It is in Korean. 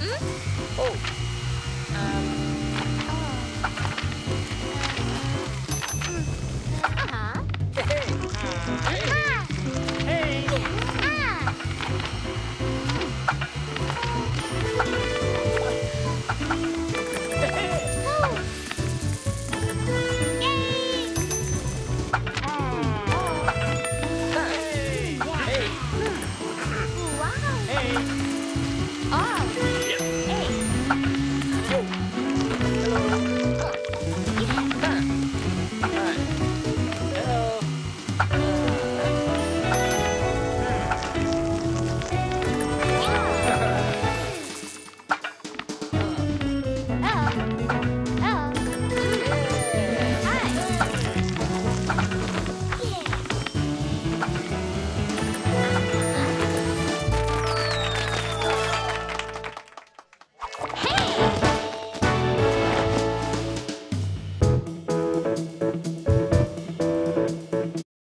응? 오. Oh! Thank you.